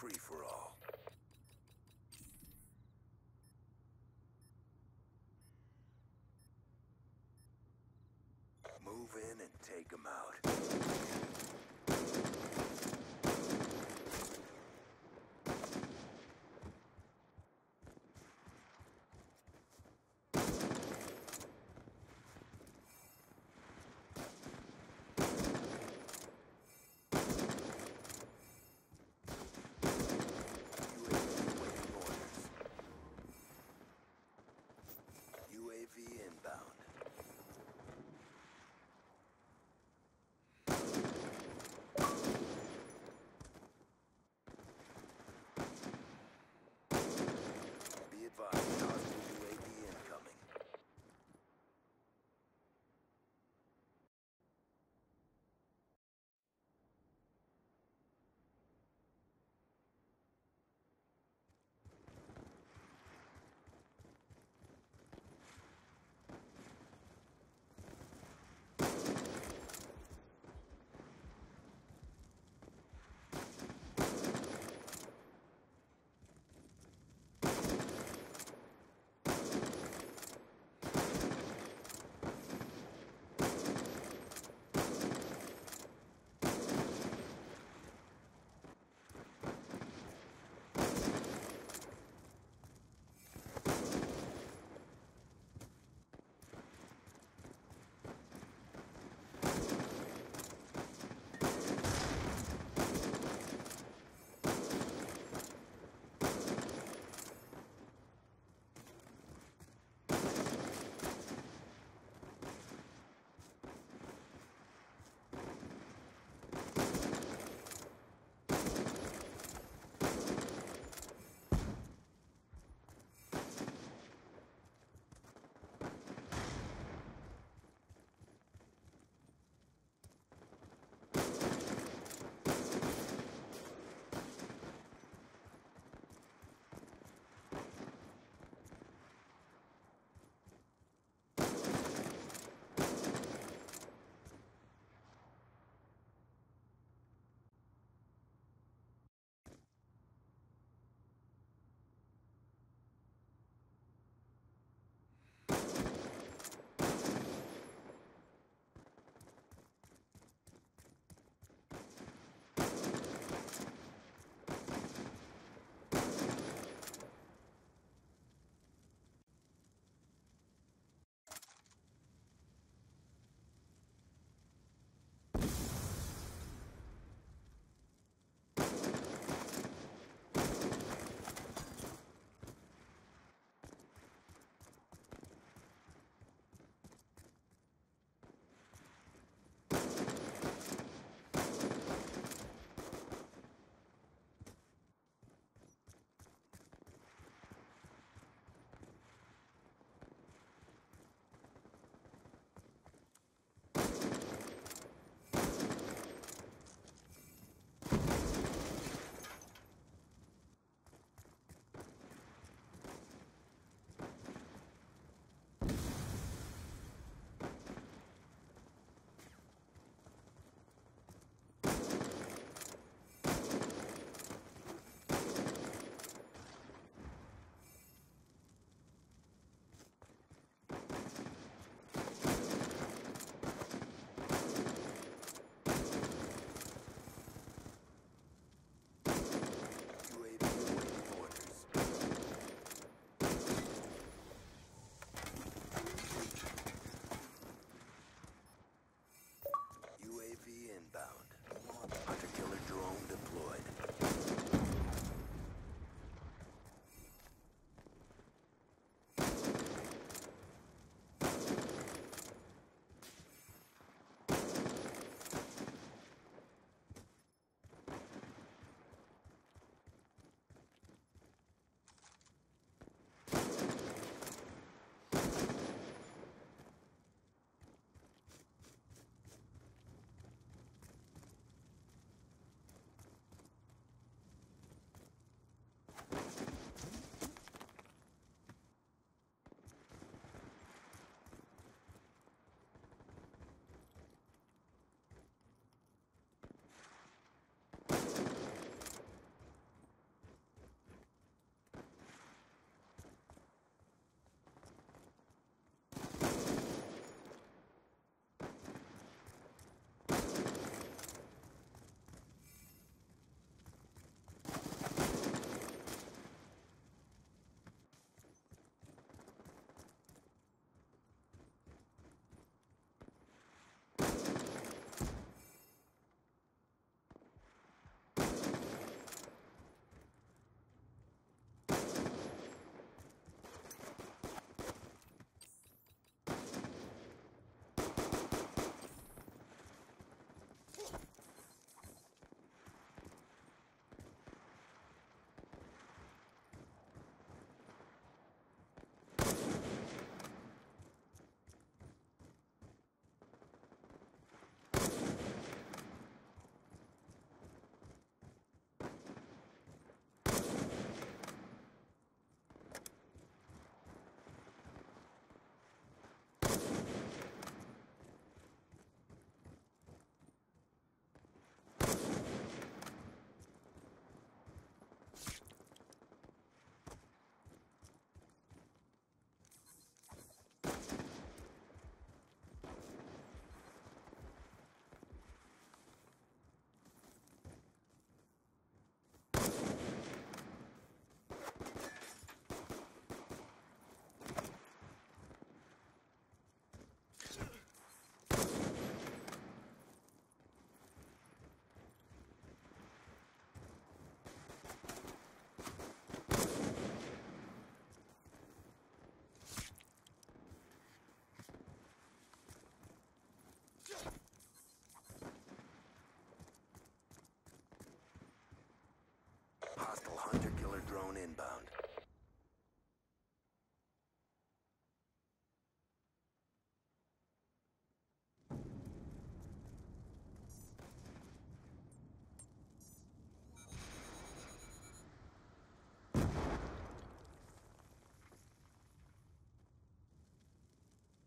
free-for-all. Move in and take them out. Inbound.